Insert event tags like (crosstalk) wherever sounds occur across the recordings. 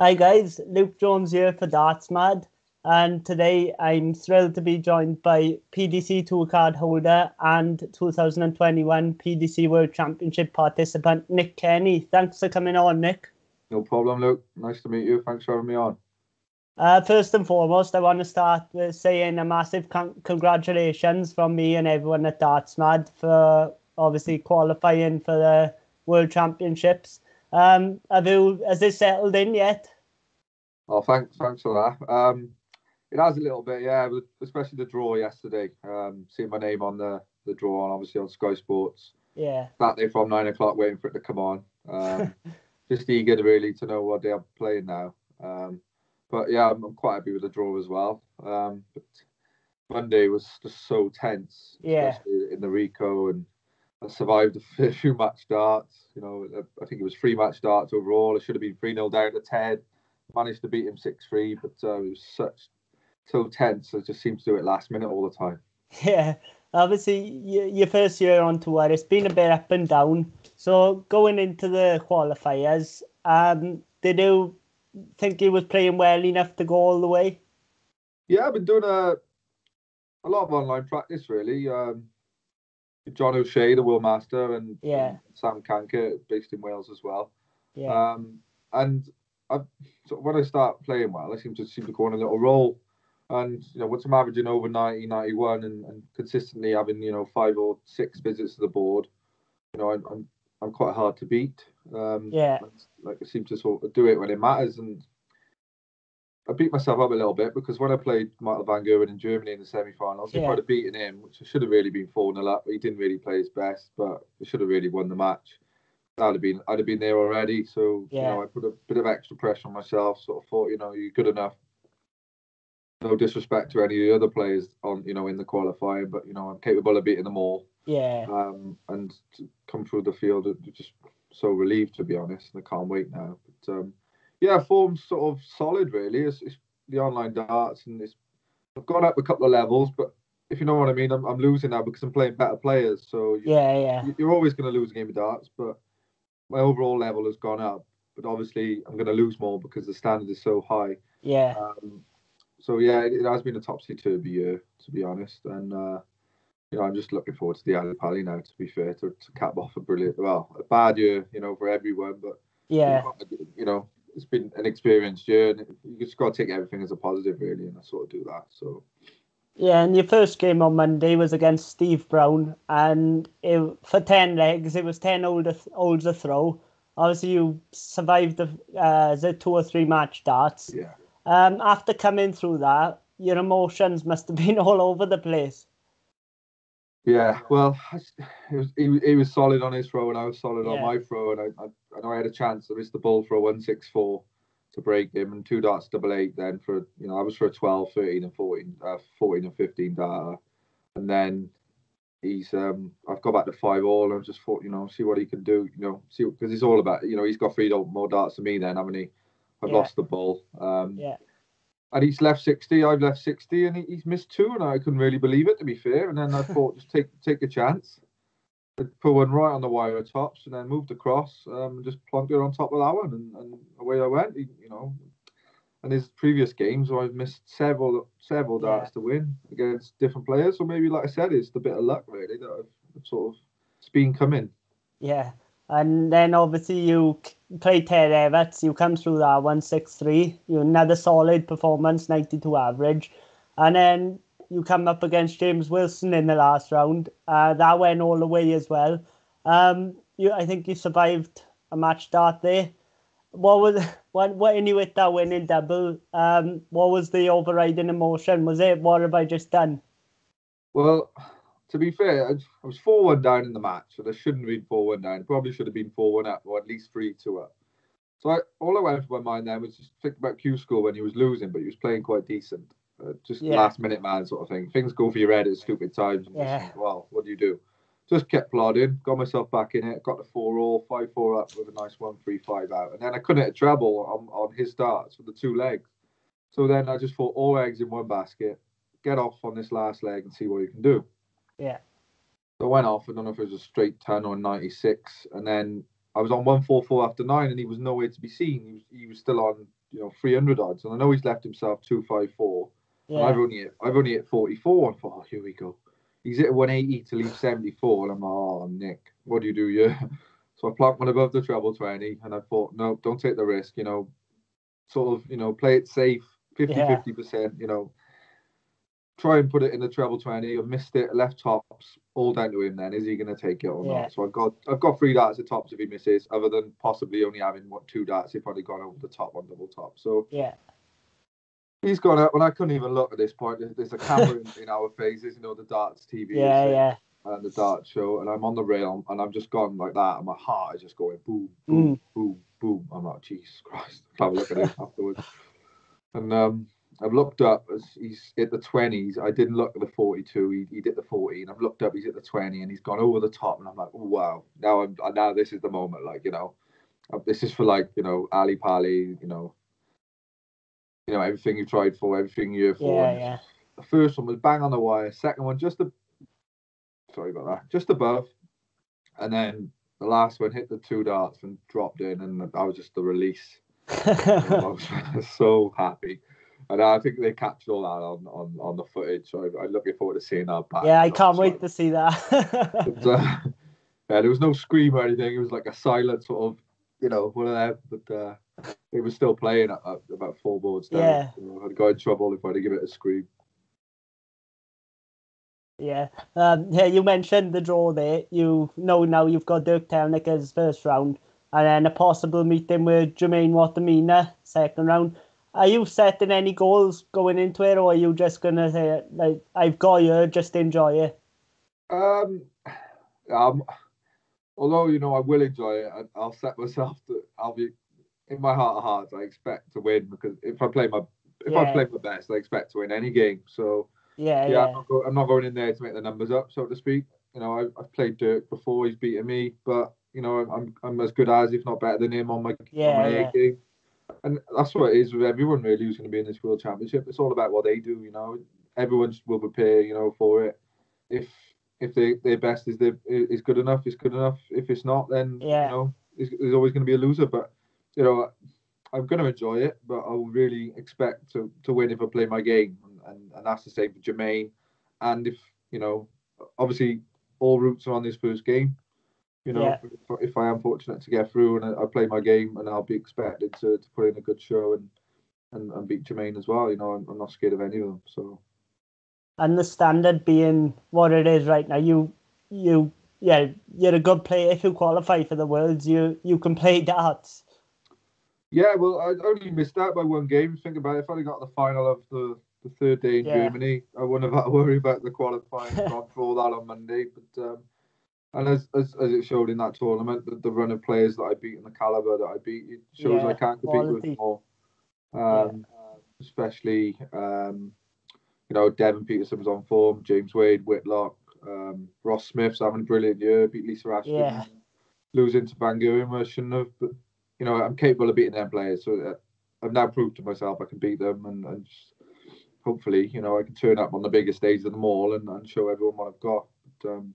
Hi guys, Luke Jones here for Darts Mad, and today I'm thrilled to be joined by PDC Tour card holder and 2021 PDC World Championship participant Nick Kenny. Thanks for coming on, Nick. No problem, Luke. Nice to meet you. Thanks for having me on. Uh, first and foremost, I want to start with saying a massive con- congratulations from me and everyone at Darts Mad for obviously qualifying for the World Championships. Um, have you has this settled in yet? Oh, thanks, thanks for that. Um, it has a little bit, yeah, especially the draw yesterday. Um, seeing my name on the the draw, and obviously on Sky Sports. Yeah. Saturday from nine o'clock, waiting for it to come on. Um, (laughs) just eager to really to know what they are playing now. Um, but yeah, I'm, I'm, quite happy with the draw as well. Um, but Monday was just so tense, yeah, in the Ricoh, and survived a (laughs) few match starts. You know, I think it was three match starts overall. It should have been three 0 down to Ted. Managed to beat him six three, but uh, it was such so tense. I just seemed to do it last minute all the time. (laughs) Yeah, obviously your first year on tour, it's been a bit up and down. So going into the qualifiers, um, did you think he was playing well enough to go all the way? Yeah, I've been doing a a lot of online practice really. Um, John O'Shea, the World Master, and, yeah. Sam Cankett, based in Wales as well. Yeah. Um, and I, so when I start playing well, I seem to seem to go on a little roll. And you know, once I'm averaging over 90, 91, and, and consistently having you know five or six visits to the board, you know, I'm I'm, I'm quite hard to beat. Um, yeah. Like I seem to sort of do it when it matters, and I beat myself up a little bit because when I played Michael Van Gerwen in Germany in the semi-finals, yeah. if I'd have beaten him, which I should have really been 4 0 up, he didn't really play his best, but he should have really won the match. I'd have been, I'd have been there already. So yeah. you know, I put a bit of extra pressure on myself. Sort of thought, you know, you're good enough. No disrespect to any of the other players on, you know, in the qualifying, but you know, I'm capable of beating them all. Yeah. Um, and to come through the field, just so relieved to be honest, and I can't wait now. But um, yeah, form's sort of solid really. It's, it's the online darts and it's I've gone up a couple of levels, but if you know what I mean, I'm, I'm losing now because I'm playing better players. So you, yeah, yeah, you're always going to lose a game of darts, but my overall level has gone up. But obviously, I'm going to lose more because the standard is so high. Yeah. Um, so yeah, it, it, has been a topsy turvy year to be honest, and uh, you know I'm just looking forward to the Ally Pally now. To be fair, to, to cap off a brilliant, well, a bad year, you know, for everyone, but yeah, you know, it's been an experienced year, and you just got to take everything as a positive, really, and I sort of do that. So. Yeah, and your first game on Monday was against Steve Brown, and it, for ten legs, it was ten older olds a throw. Obviously, you survived the uh, the two or three match darts. Yeah. Um, after coming through that, your emotions must have been (laughs) all over the place. Yeah, well, it was he, he was solid on his throw, and I was solid yeah. on my throw, and I, I, I know I had a chance to miss the ball for a one six four to break him, and two darts double eight. Then for you know I was for a 12, 13, and 14, uh, 14 and fifteen data, and then he's um I've got back to five all, and I just thought you know see what he can do, you know see because it's all about you know he's got three more darts than me then, haven't he? I've yeah. lost the ball. Um, yeah and he's left 60 i've left 60 and he's missed two and i couldn't really believe it to be fair. And then i (laughs) thought just take take a chance. I put one right on the wire tops and then moved across um, and just plunked it on top of that one and, and away i went. You know and his previous games i've missed several several darts yeah. to win against different players. So maybe like i said it's the bit of luck really that i've sort of it's been coming. Yeah and then obviously you play Ted Evetts, you come through that 163, you another solid performance, 92 average. And then you come up against James Wilson in the last round. Uh, that went all the way as well. Um, you, I think you survived a match start there. What was (laughs) what what you with that winning double? Um, what was the overriding emotion? Was it what have I just done? Well, to be fair, I was 4 1 down in the match, and I shouldn't have been 4 1 down. Probably should have been 4 1 up, or at least 3 2 up. So I, all I went through my mind then was just think about Q school when he was losing, but he was playing quite decent. Uh, just yeah. last minute man sort of thing. Things go for your head at stupid times. And yeah. Just, well, what do you do? Just kept plodding, got myself back in it, got the 4 all, 5 4 up with a nice 1 3 5 out. And then I couldn't hit a treble on, on his starts with the two legs. So then I just thought all eggs in one basket, get off on this last leg and see what you can do. Yeah. So I went off. I don't know if it was a straight turn or 96. And then I was on one four four after nine, and he was nowhere to be seen. He was he was still on you know three hundred odds, and I know he's left himself two five four. Yeah. I've only hit, I've only hit forty four. I thought, oh, here we go. He's hit one eighty to leave seventy four, and I'm like, oh Nick, what do you do? Yeah. (laughs) So I plunked one above the treble twenty, and I thought, no, don't take the risk. You know, sort of, you know, play it safe, 50 50 percent. You know, try and put it in the treble 20 I missed it left tops all down to him then is he going to take it or yeah. not so I've got I've got three darts at tops if he misses other than possibly only having what two darts if I'd have gone over the top on double top. So yeah. he's gone up and I couldn't even look at this point. There's a camera in, in, our faces you know the darts TV yeah yeah. And the dart show and I'm on the rail and I'm just gone like that and my heart is just going boom boom mm. boom boom. I'm like Jesus Christ (laughs) I'll have a look at it afterwards. And um I've looked up he's at the twenties. I didn't look at the forty-two. He, he did the forty, and I've looked up. He's at the twenty, and he's gone over the top. And I'm like, oh, wow! Now I'm now this is the moment. Like you know, uh, this is for like you know Ally Pally. You know, you know everything you tried for, everything you're for. Yeah, yeah. The first one was bang on the wire. Second one just a sorry about that, just above, and then the last one hit the two darts and dropped in, and that was just the release. (laughs) I was (laughs) so happy and I think they captured all that on, on, on the footage. So I'm looking forward to seeing that back. Yeah, I can't wait to see that. (laughs) but, uh, yeah, there was no scream or anything. It was like a silent sort of, you know, one of them. But uh, it was still playing at, at about four boards down. Yeah. So I'd go in trouble if I'd give it a scream. Yeah. Um, yeah, you mentioned the draw there. You know now you've got Dirk Telnik as first round, and then a possible meeting with Jermaine Wattimena second round are you setting any goals going into it, or are you just gonna say like I've got you, just enjoy it? Um, um, although you know I will enjoy it, I, will set myself to. I'll be in my heart of hearts. I expect to win because if I play my if yeah. I play my best, I expect to win any game. So yeah, yeah, yeah. I'm, not go, I'm, not going in there to make the numbers up, so to speak. You know, I, have played Dirk before; he's beaten me, but you know, I'm I'm as good as, if not better than him on my yeah, on my yeah. game and that's what it is with everyone really who's going to be in this World Championship. It's all about what they do, you know. Everyone will prepare, you know, for it. If if they, their best is their, is good enough, it's good enough. If it's not, then yeah. you know, there's always going to be a loser. But you know, I'm going to enjoy it, but I will really expect to, to win if I play my game, and, and that's the same for Jermaine. And if you know, obviously, all routes are on this first game. You know, yeah. if, if, I am fortunate to get through and I, I, play my game, and I'll be expected to, to put in a good show and, and, and beat Jermaine as well. You know, I'm, I'm not scared of any of them. So, and the standard being what it is right now, you you yeah, you're a good player. If you qualify for the worlds, you you can play (laughs) darts. Yeah, well, I only missed out by one game. Think about it. If I'd got the final of the, the third day in yeah. Germany, I wouldn't have had to worry about the qualifying (laughs) for all that on Monday. But um, and as, as, as it showed in that tournament, the, the run of players that I beat and the caliber that I beat, it shows yeah, I can't compete quality. with more. Um, yeah. Especially, um, you know, Devon Petersen was on form, James Wade, Whitlock, um, Ross Smith's having a brilliant year, beat Lisa Ashton. Yeah. Losing to Van Gerwen, I shouldn't have, but, you know, I'm capable of beating them players. So uh, I've now proved to myself I can beat them and, and just, hopefully, you know, I can turn up on the biggest stage of them all and, and show everyone what I've got. But, um,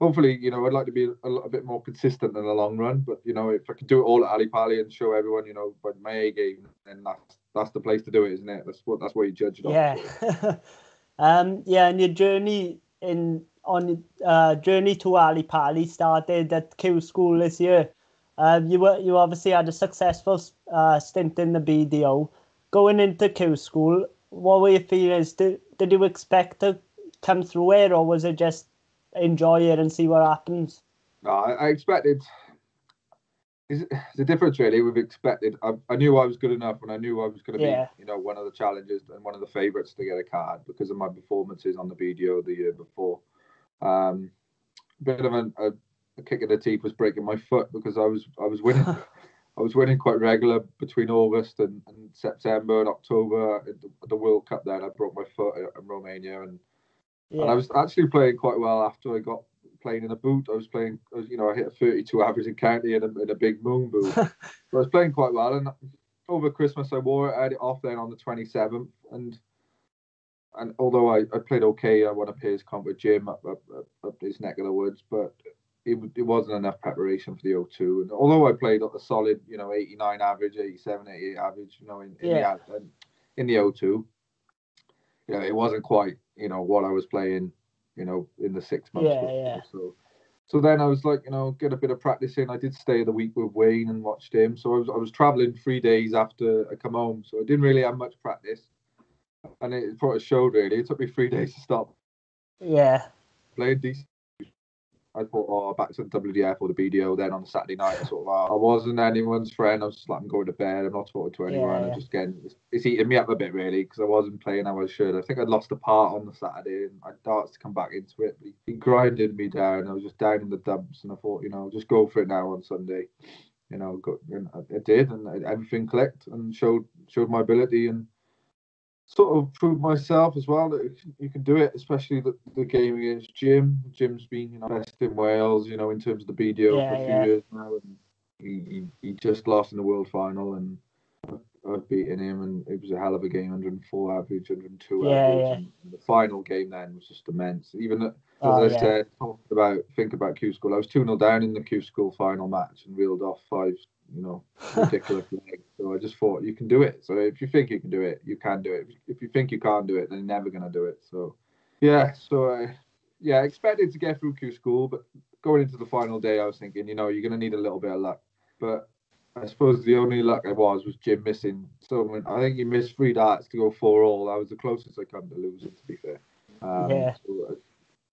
hopefully, you know, I'd like to be a, a bit more consistent in the long run. But you know, if I can do it all at Ally Pally and show everyone, you know, my A game, then that's that's the place to do it, isn't it? That's what that's where you judge it. Yeah, (laughs) um, yeah, and your journey in on uh, journey to Ally Pally started at Q School this year. Uh, you were you obviously had a successful uh, stint in the BDO. Going into Q School, what were your feelings? Did, did you expect to come through it, or was it just enjoy it and see what happens. No, I, expected. It's, the difference really. We've expected. I, I, knew I was good enough, and I knew I was going to yeah. be, you know, one of the challenges and one of the favourites to get a card because of my performances on the BDO the year before. Um, a bit of a, a, a kick in the teeth was breaking my foot because I was I was winning. (laughs) I was winning quite regular between August and, and September and October at the, the, World Cup. Then I broke my foot in Romania, and yeah. And I was actually playing quite well after I got playing in a boot. I was playing, you know, I hit a 32 average in county in a, in a big moon boot. (laughs) so I was playing quite well. And over Christmas, I wore it, I had it off then on the 27th. And and although I, I played okay, I won a pairs comp with Jim up, up, up, up his neck of the woods. But it, it wasn't enough preparation for the O2. And although I played at a solid, you know, 89 average, 87, 88 average, you know, in, in yeah. the in the O2, you know, it wasn't quite, you know, what I was playing, you know, in the six months. Yeah, yeah. So, so then I was like, you know, get a bit of practice in. I did stay the week with Wayne and watched him. So I was I was traveling three days after I come home, so I didn't really have much practice, and it probably showed really. It took me three (laughs) days to stop. Yeah. Playing decent I thought, oh, back to the WDF or the BDO. Then on the Saturday night, I sort of, uh, I wasn't anyone's friend. I was just like, I'm going to bed. I'm not talking to anyone. Yeah, yeah. just getting, it's, it's, eating me up a bit really because I wasn't playing how I should. I think I'd lost a part on the Saturday and I darts to come back into it. But he, grinded me down. I was just down in the dumps, and I thought, you know, just go for it now on Sunday. You know, got, and I did, and everything clicked and showed showed my ability and sort of proved myself as well that you can do it, especially the, the game against Jim. Jim's been you know best in Wales, you know, in terms of the BDO yeah, for a few yeah. years now, and he, he, he just lost in the world final, and I've beaten him, and it was a hell of a game, 104 average, 102 yeah, average. Yeah. And the final game then was just immense. Even as oh, I yeah. said, about think about Q School, I was 2 0 down in the Q School final match and reeled off five you know, (laughs) ridiculous leg. So I just thought you can do it. So if you think you can do it, you can do it. If you think you can't do it, then you're never gonna do it. So yeah, so uh, yeah, expected to get through Q school, but going into the final day, I was thinking, you know, you're gonna need a little bit of luck. But I suppose the only luck I was was Jim missing. So when, I think he missed three darts to go four all. That was the closest I come to losing, to be fair. Um, yeah. So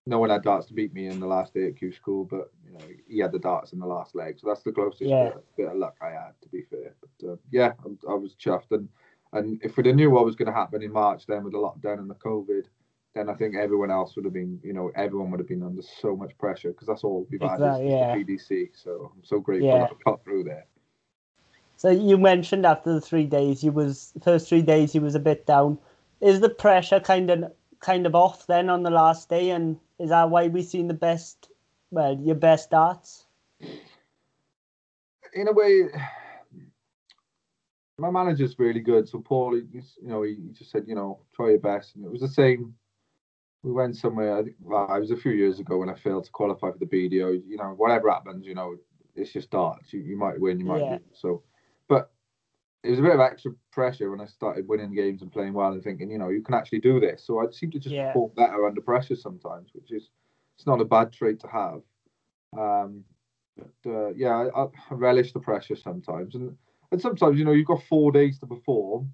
no one had darts to beat me in the last day at Q school, but you know he had the darts in the last leg, so that's the closest yeah. bit, bit, of luck I had. To be fair, but uh, yeah, I, I, was chuffed, and and if we'd have knew what was going to happen in March, then with the lockdown and the COVID, then I think everyone else would have been, you know, everyone would have been under so much pressure because that's all we've had exactly, yeah. the PDC. So I'm so grateful yeah. that I got through there. So you mentioned after the three days, you was first three days you was a bit down. Is the pressure kind of kind of off then on the last day, and is that why we've seen the best, well, your best darts? In a way, my manager's really good. So Paul, he, you know, he just said, you know, try your best, and it was the same. We went somewhere. I think well, it was a few years ago when I failed to qualify for the BDO. You know, whatever happens, you know, it's just darts. You, you might win, you might yeah. lose. So, it was a bit of extra pressure when I started winning games and playing well and thinking, you know, you can actually do this. So I seem to just yeah. perform better under pressure sometimes, which is it's not a bad trait to have. Um, but uh, yeah, I, I, relish the pressure sometimes, and and sometimes you know you've got four days to perform,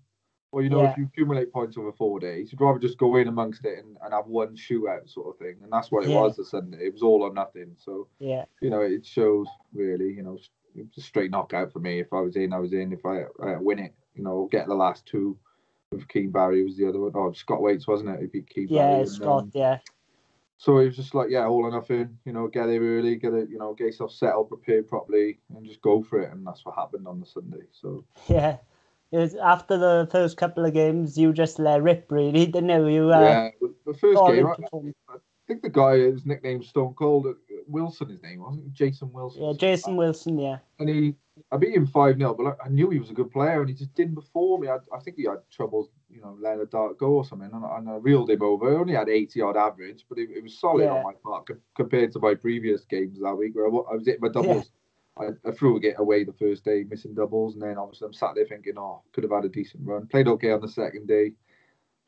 or you know yeah. if you accumulate points over four days, you'd rather just go in amongst it and, and have one shootout sort of thing, and that's what it yeah. was the Sunday. It was all or nothing. So yeah, you know it shows really, you know, it was a straight knockout for me. If I was in, I was in. If I uh, win it, you know, get the last two. With Keane Barry was the other one. Oh, Scott Waites wasn't it? He beat yeah, Barry. Scott. yeah. So it was just like, yeah, all or nothing. You know, get there early, get it, you know, get yourself settled, prepared properly, and just go for it. And that's what happened on the Sunday. So (laughs) yeah, it was after the first couple of games, you just let rip, really, didn't you? you uh, yeah, the first game, I, I, think the guy is nicknamed Stone Cold. Wilson, his name wasn't Jason Wilson. Yeah, Jason Wilson. Yeah. And he, I beat him five 0 but I, knew he was a good player, and he just didn't perform. me. I, I think he had trouble, you know, letting a dart go or something, and, and I reeled him over. He only had eighty odd average, but it, it was solid yeah. on my part compared to my previous games that week where I, I was hitting my doubles. Yeah. I, I, threw it away the first day, missing doubles, and then obviously I'm sat there thinking, oh, could have had a decent run. Played okay on the second day,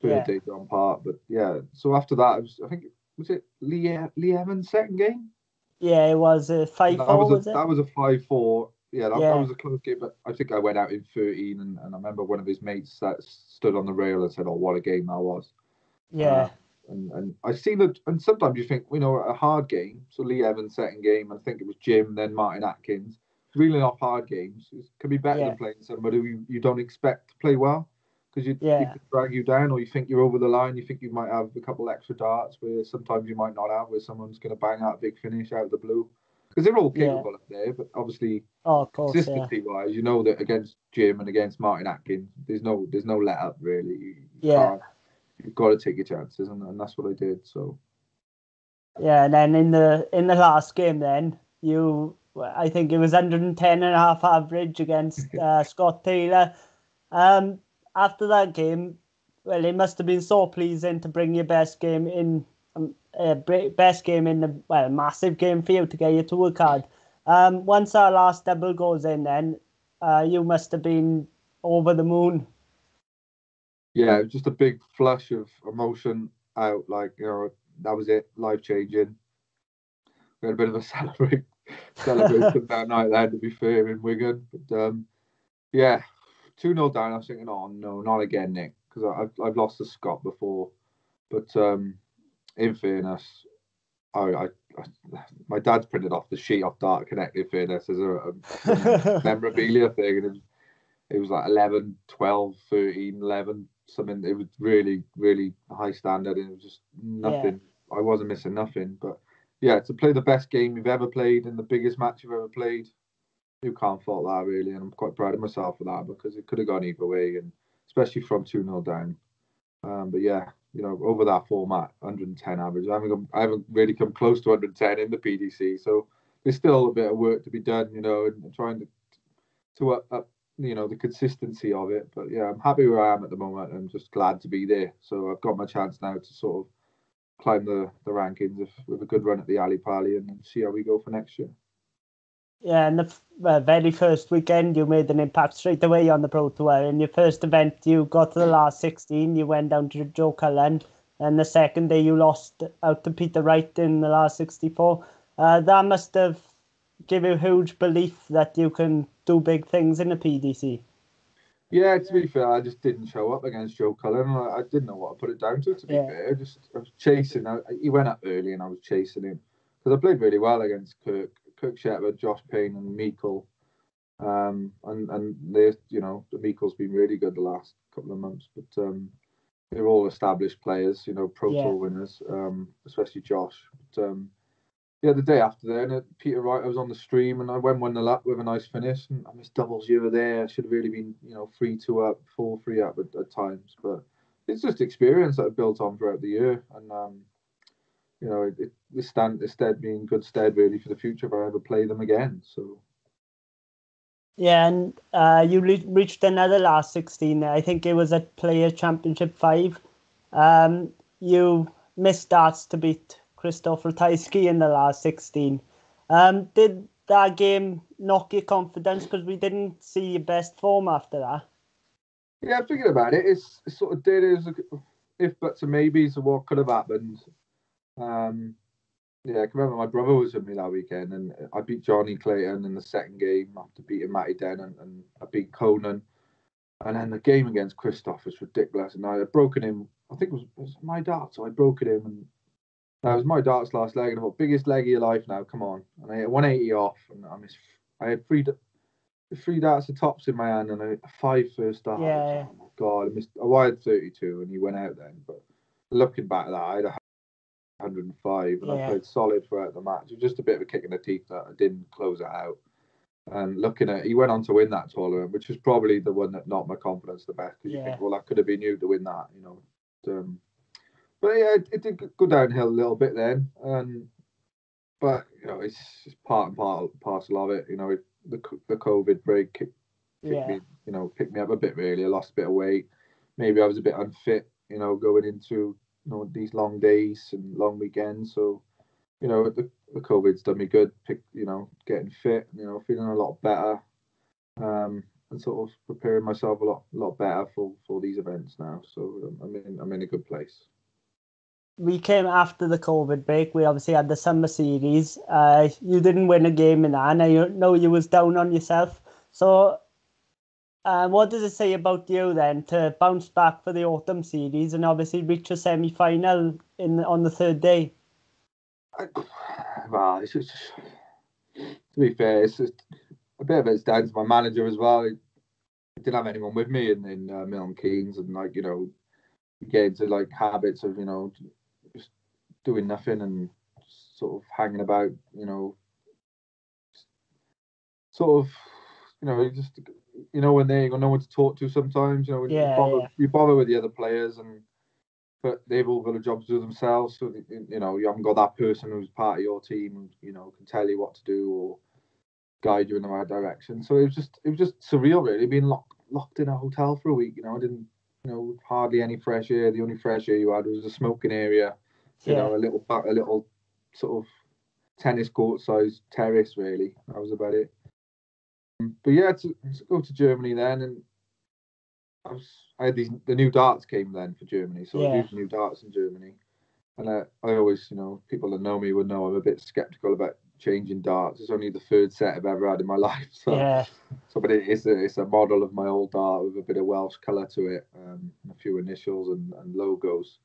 third yeah. day on part, but yeah. So after that, was, I think was it Lee Lee Evans' second game. Yeah, it was a five that four. Was, a, that was a five four. Yeah that, yeah, that, was a close game. But I think I went out in thirteen, and, and I remember one of his mates that stood on the rail and said, "Oh, what a game that was." Yeah. Uh, and and I see that, and sometimes you think, you know, a hard game. So Lee Evans second game, I think it was Jim, then Martin Atkins. Really not hard games. It can be better yeah. than playing somebody who you don't expect to play well because you, yeah. you drag you down, or you think you're over the line. You think you might have a couple extra darts where sometimes you might not have, where someone's going to bang out a big finish out of the blue. Because they're all capable yeah. up there, but obviously, oh, course, consistency yeah. wise, you know that against Jim and against Martin Atkins, there's no there's no let up really. You, you yeah, you've got to take your chances, and, and that's what I did. So. Yeah, and then in the in the last game, then you, I think it was 110 and a half average against (laughs) uh, Scott Taylor. Um, after that game, well, it must have been so pleasing to bring your best game in um, a best game in the well, massive game for you to get your tour card. Um, once our last double goes in, then uh, you must have been over the moon. Yeah, just a big flush of emotion out. Like you know, that was it, life changing. We had a bit of a (laughs) celebrate celebration (laughs) that night then, to be fair, in Wigan. But um, yeah, 2 0 down. I was thinking, oh no, not again, Nick, because I've, I've lost to Scott before. But um, in fairness, I, I, I, my dad's printed off the sheet off DartConnect, in fairness, as a, a (laughs) memorabilia thing. And it was, like 11, 12, 13, 11, something. It was really, really high standard. And it was just nothing. Yeah. I wasn't missing nothing. But yeah, to play the best game you've ever played in the biggest match you've ever played, you can't fault that really, and I'm quite proud of myself for that because it could have gone either way, and especially from two 0 down. Um, but yeah, you know, over that format, 110 average. I haven't, I haven't really come close to 110 in the PDC, so there's still a bit of work to be done, you know, and trying to to up, up you know the consistency of it. But yeah, I'm happy where I am at the moment. I'm just glad to be there. So I've got my chance now to sort of climb the, the rankings if, with a good run at the Ally Pally and see how we go for next year. Yeah, and the uh, very first weekend you made an impact straight away on the Pro Tour. In your first event, you got to the last 16, you went down to Joe Cullen, and the second day you lost out to Peter Wright in the last 64. Uh, that must have given you huge belief that you can do big things in the PDC. Yeah, to be fair, I just didn't show up against Joe Cullen. I, I didn't know what to put it down to. To be yeah. fair, I just I was chasing. I, he went up early, and I was chasing him because I played really well against Kirk Cook Shepherd, Josh Payne, and Meikle. Um, and and they, you know, the Meikle's been really good the last couple of months, but um, they're all established players, you know, pro yeah. tour winners, um, especially Josh. But um, yeah, the day after then, uh, Peter Wright, I was on the stream and I went one nil up with a nice finish. And I missed doubles you were there. I should have really been, you know, three two up, four three up at, at times. But it's just experience that I built on throughout the year, and um, you know, it, it stand instead being good stead really for the future if I ever play them again. So. Yeah, and uh, you re- reached another last sixteen. I think it was at Player Championship five. Um, you missed starts to beat Krzysztof Ratajski in the last sixteen. Um, did that game knock your confidence because we didn't see your best form after that? Yeah, I'm thinking about it. It's, it's sort of did as if buts and maybes of what could have happened. Um, yeah, I can remember my brother was with me that weekend, and I beat Johnny Clayton in the second game after beating Matty Den, and, and I beat Conan. And then the game against Krzysztof was ridiculous, and I had broken him. I think it was, it was my darts, so I broken him, and that was my darts last leg, and I thought, biggest leg of your life now, come on. And I hit 180 off, and I missed. I had three, three darts of tops in my hand, and a five first dart. Yeah. Oh my god, I missed. I wired 32, and he went out then. But looking back at that, I had a 105, and yeah. I played solid throughout the match. It was just a bit of a kick in the teeth that I didn't close it out. And looking at, he went on to win that tournament, which was probably the one that knocked my confidence the best. Because yeah. you think, well, that could have been you to win that, you know. Um, but yeah, it, it, did go downhill a little bit then. And but you know, it's, it's part and part parcel of it. You know, it, the the COVID break kicked, kicked yeah. me, you know, picked me up a bit. Really, I lost a bit of weight. Maybe I was a bit unfit, you know, going into you know these long days and long weekends. So you know the, the COVID's done me good. Pick you know getting fit. You know feeling a lot better. Um, and sort of preparing myself a lot lot better for for these events now. So um, I'm in I'm in a good place. We came after the COVID break. We obviously had the summer series. Uh, you didn't win a game in that, and I know you was down on yourself. So uh, what does it say about you then to bounce back for the autumn series and obviously reach a semi final in on the third day? I, well, it's just, to be fair, it's just a bit of it's down to my manager as well. I didn't have anyone with me in in uh, Milton Keynes, and like you know, get into like habits of you know just doing nothing and sort of hanging about, you know, sort of you know just you know when they got no one to talk to sometimes. You know, yeah, you, bother, yeah. you bother with the other players, and but they've all got a job to do themselves. So you know, you haven't got that person who's part of your team, and you know, can tell you what to do or guide you in the right direction. So it was just it was just surreal, really, being locked locked in a hotel for a week. You know, I didn't you know hardly any fresh air. The only fresh air you had was a smoking area You Yeah. know, a little a little sort of tennis court size terrace. Really, that was about it. Um, But yeah, to, to go to Germany then, and I was I had these the new darts came then for Germany, so I Yeah. was using new darts in Germany. And I, I always, you know, people that know me would know I'm a bit skeptical about changing darts. It's only the third set I've ever had in my (laughs) life. So Yeah. so, but it is a, it's a model of my old dart with a bit of Welsh colour to it, um, and a few initials and, and logos.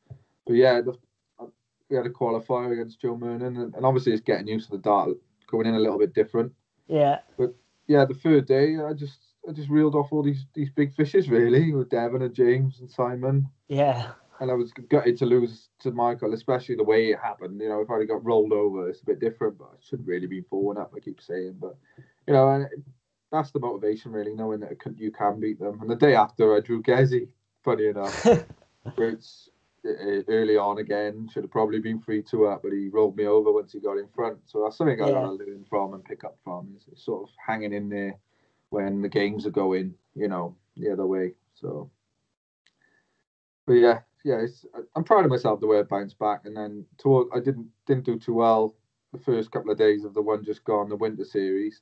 But yeah, the, uh, we had a qualifier against Joe Murnan, and, and obviously it's getting used to the dart going in a little bit different. Yeah. Yeah, the third day, I just I just reeled off all these these big fishes really with Devon and James and Simon, Yeah. and I was gutted to lose to Michael, especially the way it happened. You know, if I'd got rolled over, it's a bit different, but I should really be falling up. I keep saying, but you know, and that's the motivation really, knowing that you can beat them. And the day after, I drew Gezi. Funny enough, (laughs) which Uh, early on again should have probably been three two up, but he rolled me over once he got in front. So that's something I Yeah. gotta learn from and pick up from. Is sort of hanging in there when the games are going, you know, the other way. So, but yeah, yeah, it's, I'm proud of myself the way I bounced back. And then toward I didn't didn't do too well the first couple of days of the one just gone, the winter series.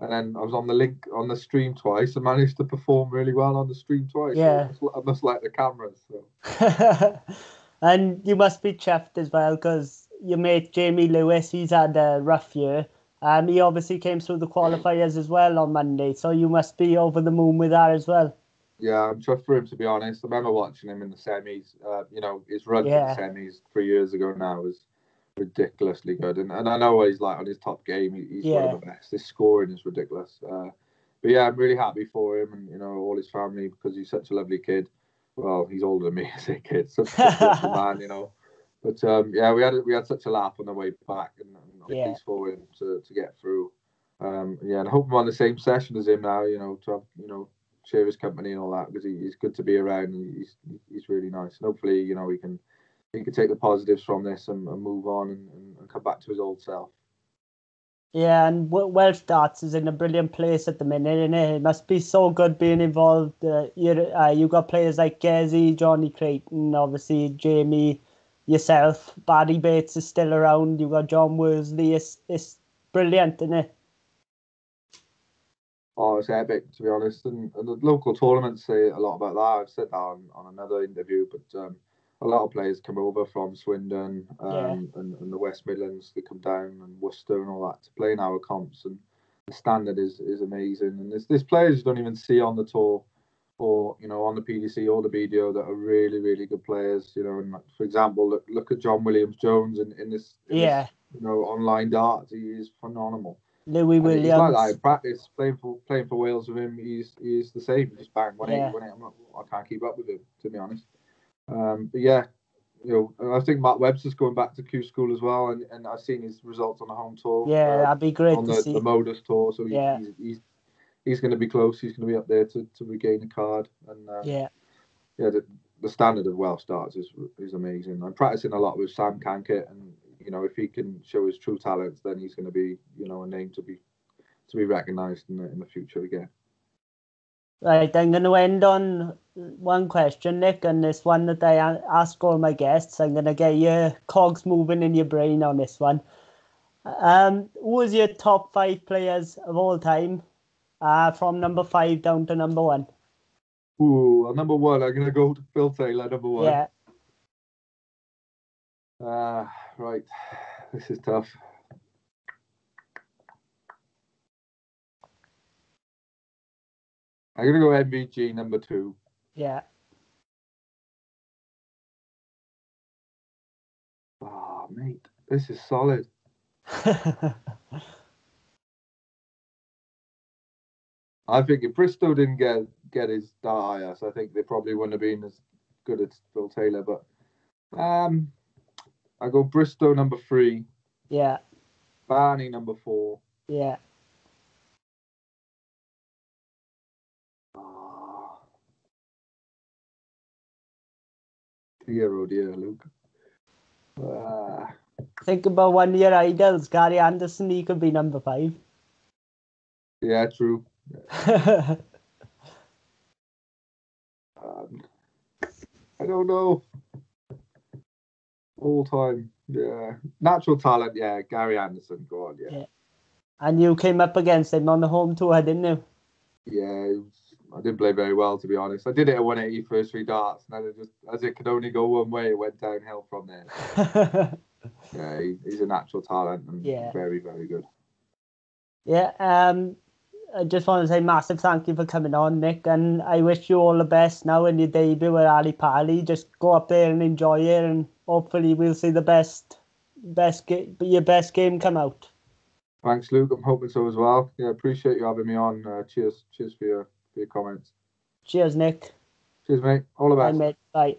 And then I was on the link on the stream twice and managed to perform really well on the stream twice. So Yeah. I must, I must like the cameras. So. (laughs) and you must be chuffed as well because your mate Jamie Lewis, he's had a rough year. Um, he obviously came through the qualifiers as well on Monday, so you must be over the moon with that as well. Yeah, I'm chuffed for him to be honest. I remember watching him in the semis. Uh, you know, his run Yeah. to the semis three years ago now was ridiculously good, and, and I know what he's like on his top game. He, he's one of the best. His scoring is ridiculous. Uh, but yeah, I'm really happy for him and you know all his family because he's such a lovely kid. Well, he's older than me (laughs) as a kid, such, such a (laughs) man, you know. But um, yeah, we had we had such a laugh on the way back, and, and I'm Yeah. pleased for him to, to get through. Um, yeah, and I hope I'm on the same session as him now. You know, to have you know share his company and all that because he, he's good to be around and he's he's really nice. And hopefully, you know, he can he can take the positives from this and, and move on and, and, come back to his old self. Yeah, and W- Welsh Darts is in a brilliant place at the minute, and it? it must be so good being involved. Uh, you uh, you got players like Gezi, Johnny Clayton, obviously Jamie, yourself. Barrie Bates is still around. You got John Worsley. It's it's brilliant, isn't it? Oh, it's epic to be honest. And, and the local tournaments say a lot about that. I've said that on, on another interview, but um, a lot of players come over from Swindon um, Yeah. and, and the West Midlands. They come down and Worcester and all that to play in our comps, and the standard is is amazing. And there's there's players you don't even see on the tour, or you know on the PDC or the BDO that are really really good players. You know, and like, for example, look look at John Williams Jones in, in this in Yeah, this, you know online darts. He is phenomenal. Louis And he's Williams. like that in practice, playing for playing for Wales with him. He's he's the same. Just bang one Yeah. one eight. I'm not, I can't keep up with him to be honest. Um, but yeah, you know, I think Mark Webster's going back to Q School as well, and, and I've seen his results on the home tour. yeah, uh, that'd be great on to the, see. the Modus tour. So he, Yeah. he's he's he's going to be close. He's going to be up there to, to regain the card. And um, yeah, yeah, the, the standard of Welsh starts is is amazing. I'm practicing a lot with Sam Cankett, and you know, if he can show his true talents, then he's going to be you know a name to be to be recognised in the in the future again. Right. I'm going to end on one question, Nick, and this one that I ask all my guests. I'm going to get your cogs moving in your brain on this one. Um, who was your top five players of all time, uh, from number five down to number one? Ooh, number one, I'm going to go to Phil Taylor. Number one. Yeah, Uh, right, this is tough. I'm going to go MVG number two. yeah, Oh, mate, this is solid. I think if Bristow didn't get get his dart I think they probably wouldn't have been as good as Phil Taylor. But um, I go Bristow number three, yeah, Barney number four. yeah. Dear, oh dear, Luke. Uh, Think about one of your idols, Gary Anderson. He could be number five. yeah, true. (laughs) Um, I don't know. All time, yeah. Natural talent, yeah. Gary Anderson, go on, yeah. yeah. And you came up against him on the home tour, didn't you? Yeah, I didn't play very well to be honest. I did it at 180 first three darts, and then it just as it could only go one way, it went downhill from there. (laughs) yeah, he, he's a natural talent and yeah. very very good. Yeah, um, I just want to say massive thank you for coming on, Nick, and I wish you all the best now in your debut with Ally Pally. Just go up there and enjoy it, and hopefully we'll see the best, best game, your best game come out. Thanks, Luke. I'm hoping so as well. Yeah, appreciate you having me on. Uh, cheers, cheers for your for your comments. Cheers, Nick. Cheers, mate. All the best. Bye, mate. Bye.